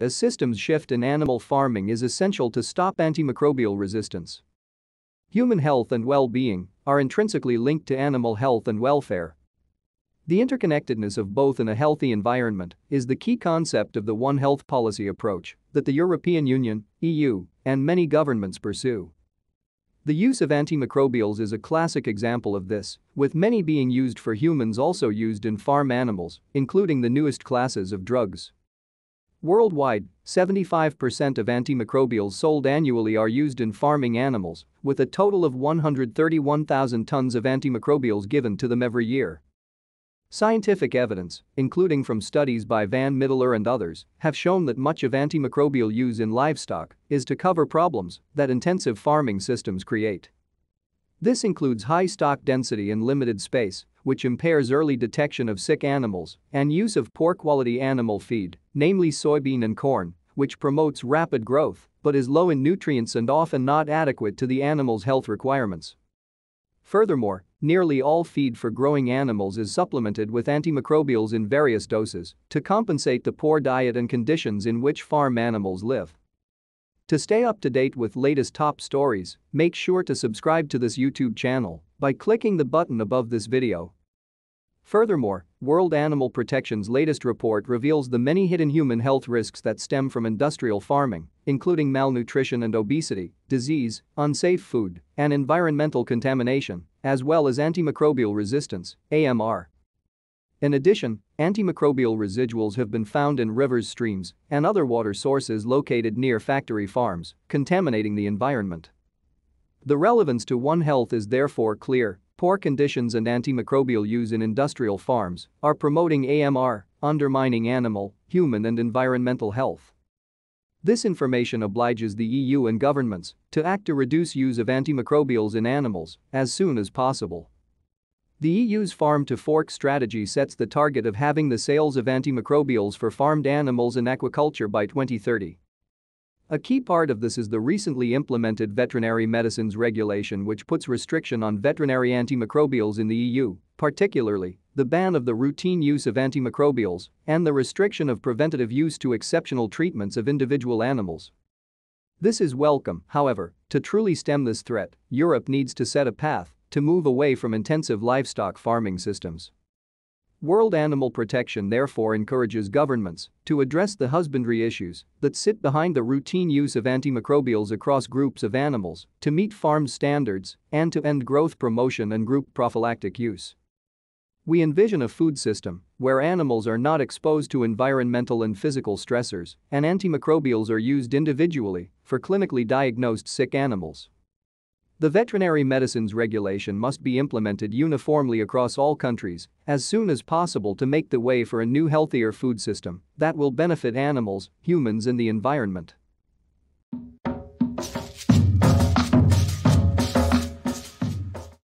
A systems shift in animal farming is essential to stop antimicrobial resistance. Human health and well-being are intrinsically linked to animal health and welfare. The interconnectedness of both in a healthy environment is the key concept of the One Health policy approach that the European Union, EU, and many governments pursue. The use of antimicrobials is a classic example of this, with many being used for humans also used in farm animals, including the newest classes of drugs. Worldwide, 75% of antimicrobials sold annually are used in farming animals, with a total of 131,000 tons of antimicrobials given to them every year. Scientific evidence, including from studies by Van Middelaar and others, have shown that much of antimicrobial use in livestock is to cover problems that intensive farming systems create. This includes high stock density and limited space, which impairs early detection of sick animals, and use of poor quality animal feed, namely soybean and corn, which promotes rapid growth but is low in nutrients and often not adequate to the animal's health requirements. Furthermore, nearly all feed for growing animals is supplemented with antimicrobials in various doses to compensate the poor diet and conditions in which farm animals live. To stay up to date with latest top stories, make sure to subscribe to this YouTube channel by clicking the button above this video. Furthermore, World Animal Protection's latest report reveals the many hidden human health risks that stem from industrial farming, including malnutrition and obesity, disease, unsafe food, and environmental contamination, as well as antimicrobial resistance, AMR. In addition, antimicrobial residuals have been found in rivers streams and other water sources located near factory farms, contaminating the environment. The relevance to One Health is therefore clear, poor conditions and antimicrobial use in industrial farms are promoting AMR, undermining animal, human and environmental health. This information obliges the EU and governments to act to reduce use of antimicrobials in animals as soon as possible. The EU's farm to fork strategy sets the target of having the sales of antimicrobials for farmed animals in aquaculture by 2030. A key part of this is the recently implemented veterinary medicines regulation which puts restriction on veterinary antimicrobials in the EU, particularly the ban of the routine use of antimicrobials and the restriction of preventative use to exceptional treatments of individual animals. This is welcome, however, to truly stem this threat, Europe needs to set a path to move away from intensive livestock farming systems. World Animal Protection therefore encourages governments to address the husbandry issues that sit behind the routine use of antimicrobials across groups of animals to meet farm standards and to end growth promotion and group prophylactic use. We envision a food system where animals are not exposed to environmental and physical stressors and antimicrobials are used individually for clinically diagnosed sick animals. The veterinary medicines regulation must be implemented uniformly across all countries as soon as possible to make the way for a new healthier food system that will benefit animals, humans and the environment.